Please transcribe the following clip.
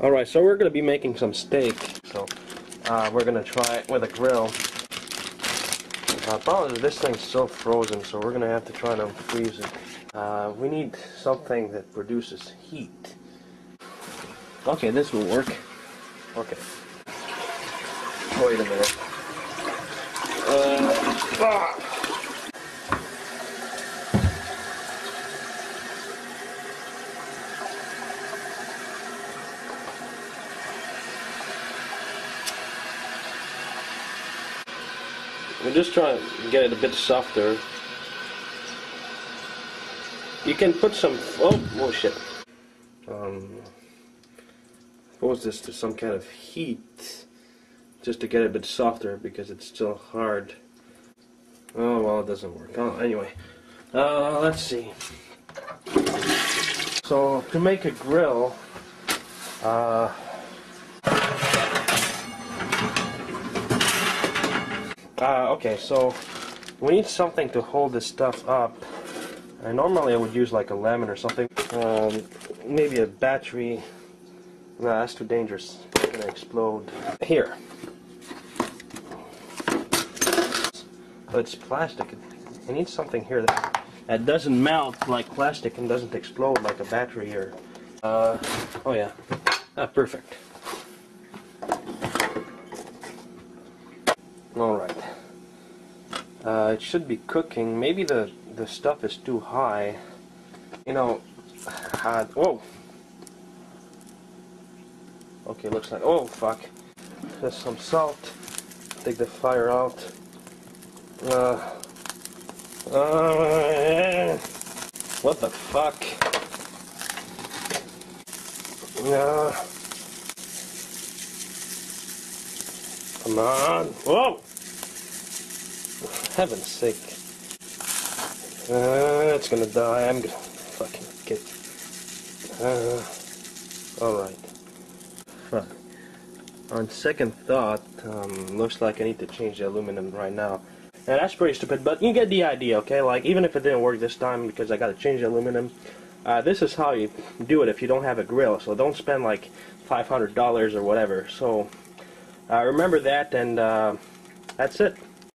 Alright, so we're going to be making some steak. So uh, we're going to try it with a grill. Uh, probably this thing's still frozen, so we're going to have to try to freeze it. Uh, we need something that produces heat. Okay, this will work. Okay. Wait a minute. Uh, ah. We're just trying to get it a bit softer. You can put some, oh, oh shit. Um, expose this to some kind of heat just to get it a bit softer because it's still hard. Oh, well, it doesn't work. Oh, anyway, uh, let's see. So, to make a grill, uh, Uh, okay, so we need something to hold this stuff up. And normally I would use like a lemon or something. Um, maybe a battery. No, that's too dangerous. It's gonna explode. Here. But it's plastic. It needs something here that, that doesn't melt like plastic and doesn't explode like a battery or... Uh, oh yeah. Ah, perfect. Alright. Uh, it should be cooking. Maybe the, the stuff is too high. You know, uh, whoa. Okay, looks like, oh fuck. There's some salt. Take the fire out. Uh, uh, what the fuck? Uh, come on. Whoa! Heaven's sake. Uh, it's gonna die. I'm gonna fucking get. Uh, Alright. Fuck. On second thought, um, looks like I need to change the aluminum right now. And that's pretty stupid, but you get the idea, okay? Like, even if it didn't work this time because I gotta change the aluminum, uh, this is how you do it if you don't have a grill. So don't spend like $500 or whatever. So uh, remember that, and uh, that's it.